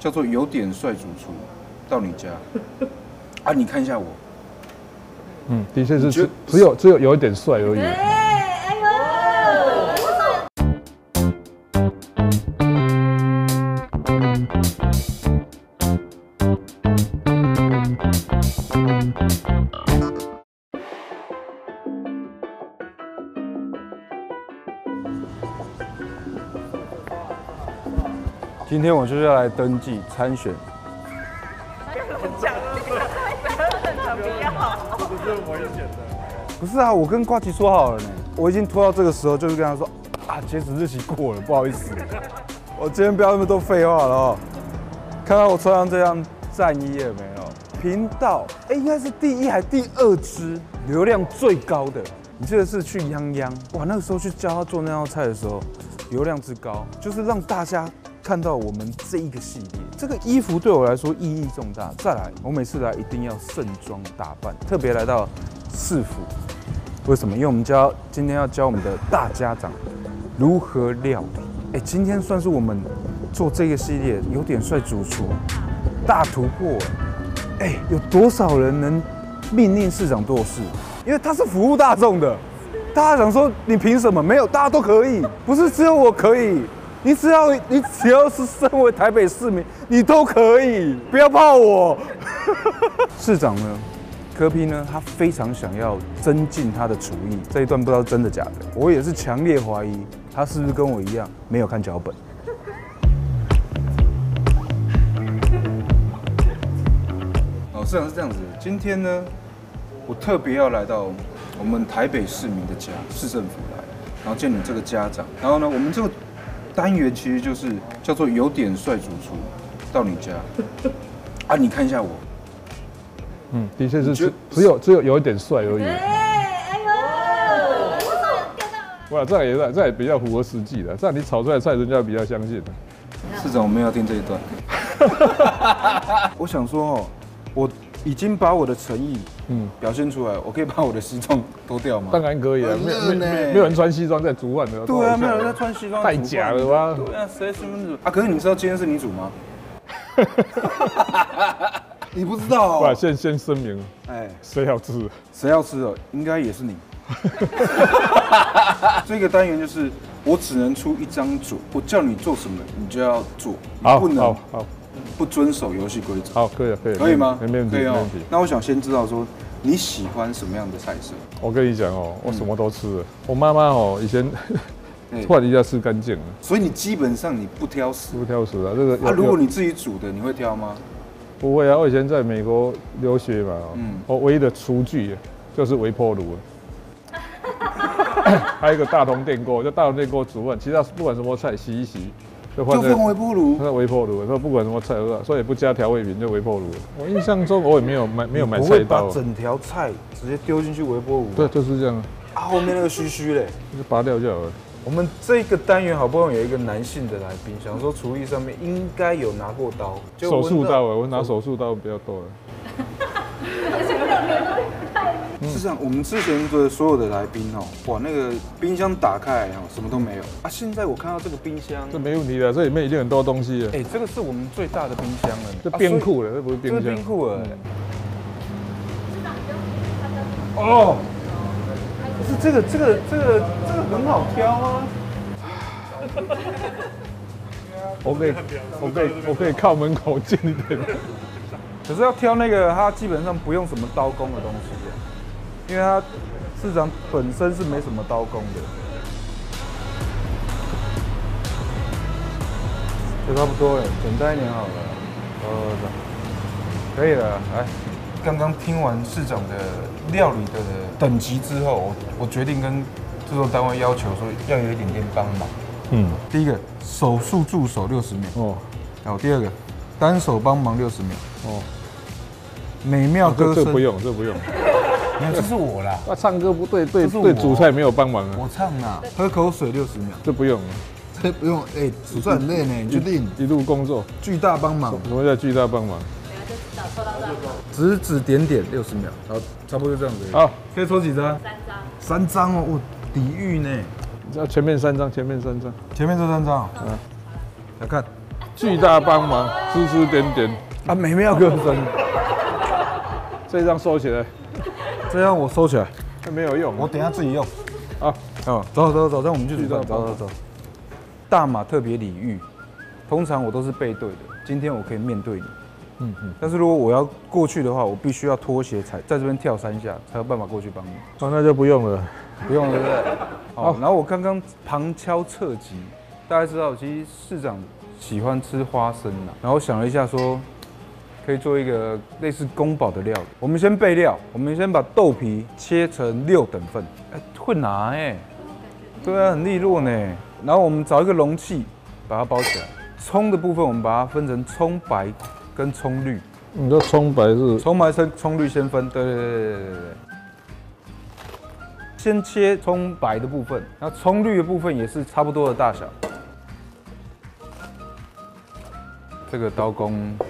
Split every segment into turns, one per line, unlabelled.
叫做有点帅主厨到你家。啊，你看一下我，
嗯，的确是只只有只有有一点帅而已。
今天我就是要来登记参选。不是啊，我跟挂奇说好了呢，我已经拖到这个时候，就是跟他说啊，截止日期过了，不好意思，我今天不要那么多废话了哦。看到我穿上这样战衣了没有？频道哎，应该是第一还第二支流量最高的。你记得是去泱泱哇？那个时候去教他做那道菜的时候，流量之高，就是让大家看到我们这一个系列。这个衣服对我来说意义重大。再来，我每次来一定要盛装打扮，特别来到市府。为什么？因为我们教今天要教我们的大家长如何料理。哎，今天算是我们做这个系列有点帅主厨大突破。哎，有多少人能命令市长做事？因为他是服务大众的。大家想说你凭什么？没有，大家都可以，不是只有我可以。你只要你只要是身为台北市民，你都可以，不要怕我。市长呢？柯批呢？他非常想要增进他的厨艺。这一段不知道真的假的，我也是强烈怀疑他是不是跟我一样没有看脚本。哦，市长是这样子。今天呢，我特别要来到我们台北市民的家，市政府来，然后见你这个家长。然后呢，我们这个单元其实就是叫做有点帅主厨到你家啊，你看一下我。
嗯，的确是只只有只有有一点帅而已。哇，这样也是这样也比较符合实际的，这样你炒出来的菜人家比较相信的。
市长，我们要听这一段。我想说哦，我已经把我的诚意
嗯，
表现出来，我可以把我的西装脱掉吗？
当然可以啊，没有没没没有人穿西装在煮饭的。
对啊，没有人在穿西装。
太假了吧
对啊，谁身份证啊？可是你知道今天是你煮吗？你不知道
哇，
哦？
先先声明，
哎，
谁要吃？
谁要吃的？应该也是你。这个单元就是我只能出一张嘴，我叫你做什么，你就要做，你，不能
好，好，
不遵守游戏规则。
好，可以了，可以，
可以吗？
没问题，
可以哦
没问题。。
那我想先知道说你喜欢什么样的菜色？
我跟你讲哦，我什么都吃了。我妈妈哦，以前
哎
突然一下吃干净了，
所以你基本上你不挑食
不挑食啊。这个
啊？
有有
如果你自己煮的，你会挑吗？
不会啊，我以前在美国留学嘛，
嗯
嗯，我唯一的厨具就是微波炉，还有一个大铜电锅，就大铜电锅煮饭，其他不管什么菜洗一洗，就放
微波炉。
那微波炉，说不管什么菜，所以也不加调味品，就微波炉。我印象中我也没有买没有买菜刀，
把整条菜直接丢进去微波炉？
对，就是这样，
啊，后面那个须须嘞。
就拔掉就好了。
我们这个单元好不容易有一个男性的来宾，想说厨艺上面应该有拿过刀，
手术刀啊，我拿手术刀比较多了。
事 实上，我们之前的所有的来宾哦，哇，那个冰箱打开来哦，什么都没有啊。现在我看到这个冰箱，
这没问题的，这里面一定很多东西了，
哎，这个是我们最大的冰箱了，
这
啊
冰库了，这不是冰箱
这是冰。库了。
哦，
可是这个这个这个这个很好挑啊。
我可以，我可以，我可以靠门口近一点。
可是要挑那个，它基本上不用什么刀工的东西的，因为它市场本身是没什么刀工的。就差不多了，简单一点好了。呃，可以了，来。刚刚听完市长的料理的等级之后，我我决定跟制作单位要求说要有一点点帮忙。
嗯，
第一个，手术助手六十秒。
哦，
好，第二个，单手帮忙六十秒。
哦，
美妙歌声，
这这不，用，这不用。
没有，这是我啦，
那唱歌不对，对对，主菜没有帮忙啊，
我唱啦。喝口水六十秒，
这不用。
这 不用，哎，主菜很累呢，你确定？
一路工作，
巨大帮忙，
什么叫巨大帮忙？
指指点点六十秒，好，差不多就这样子。
好，
可以抽几张？三张。三张哦，我底狱呢。
要前面三张，前面三张。
前面这三张，嗯
嗯，
来看，
巨大帮忙，指指点点。
啊，美妙歌声，
这张收起来，
这样我收起来，
没有用。
我等一下自己用。
啊，
哦，走走走，让我们去煮饭，
去到
走走走。大马特别礼遇，通常我都是背对的，今天我可以面对你。
嗯嗯，
但是如果我要过去的话，我必须要脱鞋踩，在这边跳三下，才有办法过去帮你。
哦，那就不用了。
不用了，对不对？好，然后我刚刚旁敲侧击，大家知道，其实市长喜欢吃花生呐。然后我想了一下，说可以做一个类似宫保的料理。我们先备料，我们先把豆皮切成六等份。哎，会拿哎，对啊，很利落呢。然后我们找一个容器，把它包起来。葱的部分，我们把它分成葱白跟葱绿。
你说葱白是？
葱白跟葱绿先分，对对对对对对对。先切葱白的部分，然后葱绿的部分也是差不多的大小。这个刀工，
好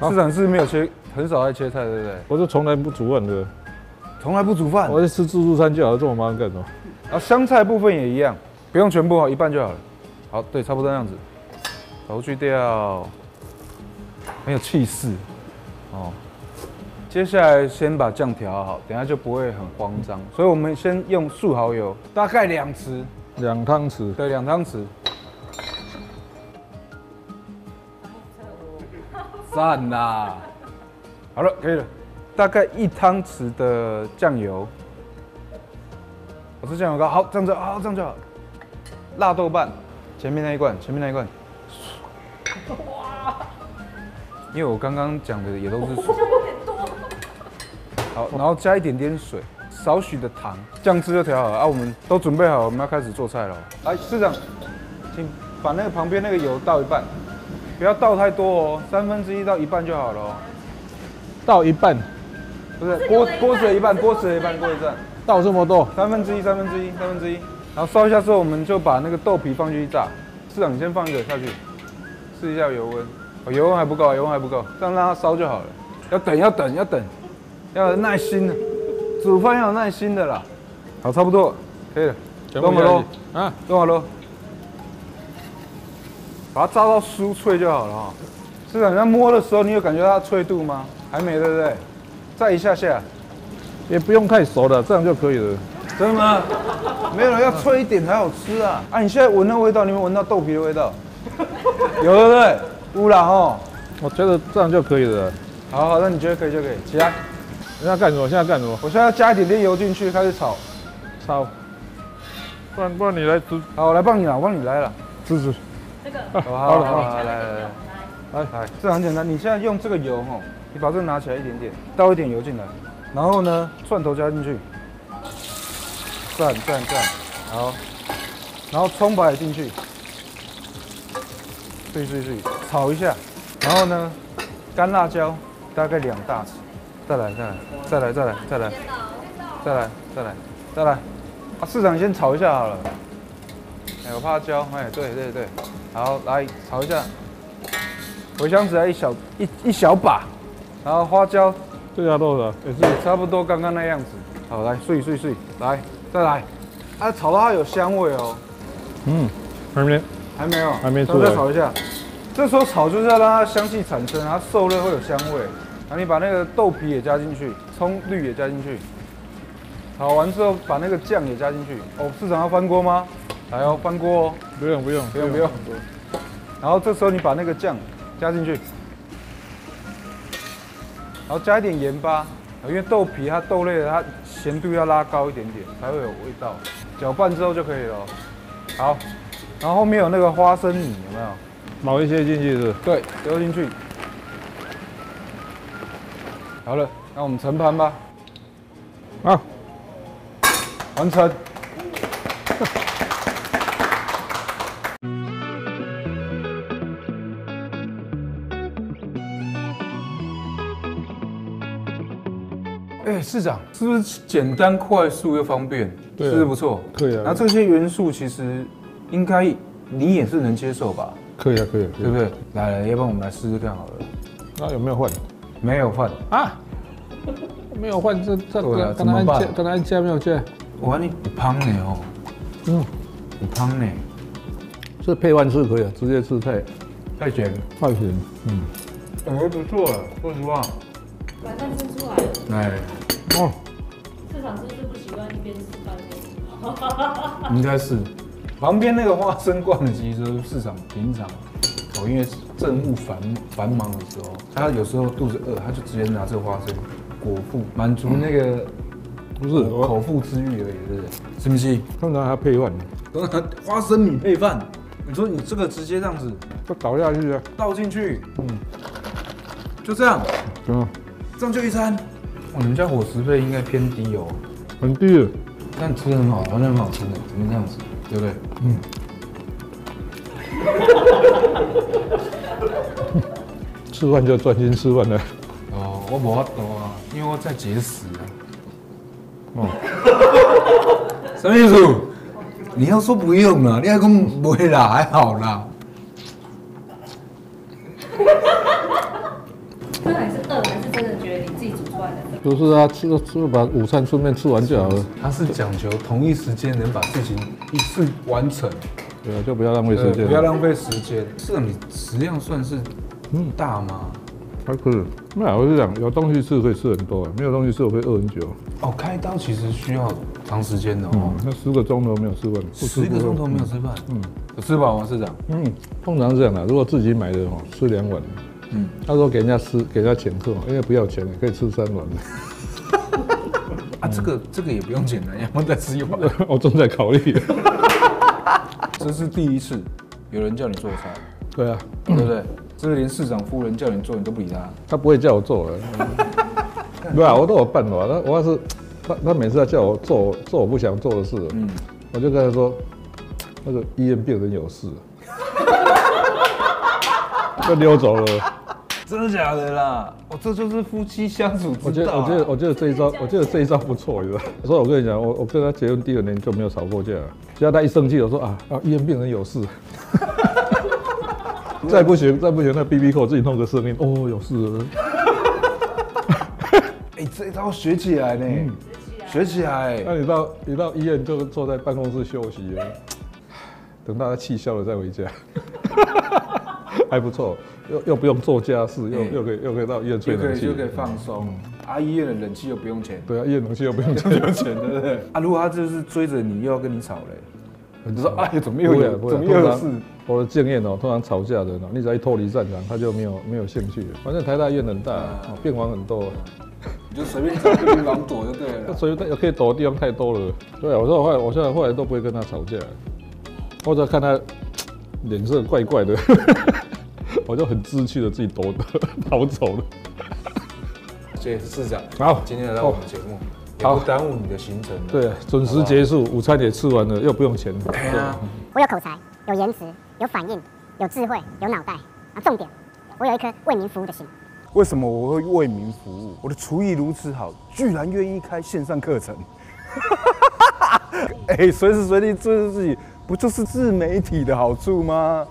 市长是没有切，很少爱切菜，对不对？
我就从来不煮饭的，
从来不煮饭。
我在吃自助餐就好了，这么麻烦干什么？
啊香菜部分也一样，不用全部哦，一半就好了。好，对，差不多那样子。头去掉，很有气势哦。接下来先把酱调好，等下就不会很慌张。所以我们先用素蚝油，大概两匙，
两汤匙，
对，两汤匙。赞啦！好了，可以了。大概一汤匙的酱油，我吃酱油膏，好，这样就好，这样就好。辣豆瓣，前面那一罐，前面那一罐。哇因为我刚刚讲的也都是水。好，然后加一点点水，少许的糖，酱汁就调好了啊。我们都准备好，我们要开始做菜了。来，市长，请把那个旁边那个油倒一半，不要倒太多哦，三分之一到一半就好了哦。
倒一半，
不是锅锅子的一半，锅子的一半，锅子的一半，
倒这么多，
三分之一，三分之一，三分之一。然后烧一下之后，我们就把那个豆皮放进去炸。市长，你先放一个下去，试一下油温。哦，油温还不够，油温还不够，这样让它烧就好了。要等，要等，要等，要有耐心的，煮饭要有耐心的啦。好，差不多，可以了。
全部
弄好喽
啊，
弄好喽，把它炸到酥脆就好了哈。市长，你在摸的时候，你有感觉到它脆度吗？还没，对不对？再一下下，
也不用太熟了，这样就可以了。
真的吗？没有，要脆一点才好吃啊！啊，你现在闻那味道，你有没有闻到豆皮的味道？有对不对？乌啦哈。
我觉得这样就可以了。
好好，那你觉得可以就可以，起来。
现在干什么？现在干什么？
我现在要加一点点油进去，开始炒。
炒。不然不然你来吃
好，我来帮你了，我帮你来了。
吃吃。
这个
好好好，好来来来来来，这很简单。你现在用这个油哈，你把这个拿起来一点点，倒一点油进来，然后呢，蒜头加进去，蘸蘸蘸，好，然后葱白也进去，碎碎碎，炒一下，然后呢，干辣椒大概两大匙，再来再来再来再来再来再来再来再来，啊，市长先炒一下好了。哎，我怕它焦，哎，对对对，好，来炒一下，茴香籽来一小一一小把，然后花椒。
这个要多少？也是。
差不多刚刚那样子，好，来碎碎碎，来再来，啊，炒到它有香味哦，
嗯，还没。
还没有，
还没出来。
再炒一下，这时候炒就是要让它香气产生，它受热会有香味，然后你把那个豆皮也加进去，葱绿也加进去，炒完之后把那个酱也加进去，哦，市长要翻锅吗？来哦，翻锅哦。
不用不用
不用不用。然后这时候你把那个酱加进去，然后加一点盐巴，因为豆皮它豆类的它咸度要拉高一点点才会有味道。搅拌之后就可以了哦。好，然后后面有那个花生米有没有？
毛一些进去是。
对，丢进去。好了，那我们盛盘吧，
好，
完成。市长，是不是简单、快速又方便？
对啊
是不是不错？
可以啊
然后这些元素其实应该你也是能接受吧？
可以啊，可以啊，可以啊。
对不对？来来，要不然我们来试试看好了。
那有没有换？
没有换，
啊，没有换，这这
个啊
刚
怎么办
才按加，刚才按加没有加？
我看你你胖呢哦，
嗯，
你胖呢。
这配饭吃可以啊，直接吃太
太咸，
太咸。嗯，
我觉得不错了，说实话。
晚饭吃出来了，
哎，
哦，
市场是不是不习惯一边吃饭一边吃？
应该是。旁边那个花生罐的，其实市场平常哦，因为政务繁繁忙的时候，他有时候肚子饿，他就直接拿这个花生果腹，满足那个
不是，
口腹之欲而已，是不是？是不是？
通常还配饭，
花生米配饭，你说你这个直接这样子
就倒下去啊。
倒进去，
嗯，
就这样，
嗯，
这样就一餐。哦，你们家伙食费应该偏低哦，
很低的。
但吃的很好，好像很好吃的，怎么这样子？对不对？
吃饭就专心吃饭了。
哦，我无法度啊，因为我在节食啊。
哦，
什么意思？你要说不用了，你还讲不会啦，还好啦。
那你是饿还是真的觉得你自己煮出来的很
就是啊，吃吃把午餐顺便吃完就好了。
他是讲求同一时间能把事情一次完成，
对啊，就不要浪费时间。
不要浪费时间。这个你食量算是嗯大吗？
还可以。没有，我是讲有东西吃可以吃很多啊，没有东西吃我会饿很久。
哦，开刀其实需要长时间的哦
嗯，，那十个钟头没有吃饭，
十个钟头没有吃饭，
嗯
有吃饱吗，市长？
嗯，通常是这样的。如果自己买的哦，吃两碗。
嗯，
他说给人家吃，给人家请客，因为不要钱，可以吃三碗。
啊，这个这个也不用简单，要不再吃一碗。
我正在考虑。
这是第一次有人叫你做菜，
对啊，
对不对？这是连市长夫人叫你做，你都不理他。
他不会叫我做的。对啊，我都有办法。他我要是他他每次要叫我做做我不想做的事，
嗯，
我就跟他说，那个医院病人有事，就溜走了。
真的假的啦？我这就是夫妻相处
我觉得，
之道啊。
我觉得，我觉得这一招，我觉得这一招不错，你知道？所以我跟你讲，我我跟他结婚第二年就没有吵过架了。只要他一生气，我说啊啊，医院病人有事，再不行，再不行，那 B B 扣自己弄个声音，哦，有事了。
哎，这一招学起来呢，学起来。
那你到你到医院就坐在办公室休息了，等大家气消了再回家，还不错，又又不用做家事，又
嗯
又可以又可以到医院吹冷气，
就可以放松。啊，医院的冷气又不用钱，
对啊，医院冷气又不用
不用钱，对不对？啊，如果他就是追着你，又要跟你吵嘞，你就说哎，怎么又有，怎么又有
通常
事？
我的经验哦，通常吵架的人哦，你只要一脱离战场，他就没有没有兴趣了。反正台大医院很大，
啊
哦病房很多，
你就随便找个地方躲就对了。
所以可以躲的地方太多了。对啊，我说我后来我现在后来都不会跟他吵架，或者看他脸色怪怪的，我就很志气的自己躲的 逃走了。
谢谢市长，
好
今天来到我们节目，也
好
不耽误你的行程了。
对，准时结束，午餐也吃完了，又不用钱。
对啊，
我有口才，有颜值，有反应，有智慧，有脑袋啊！重点，我有一颗为民服务的心。
为什么我会为民服务？我的厨艺如此好，居然愿意开线上课程。哎，随时随地做自己，不就是自媒体的好处吗？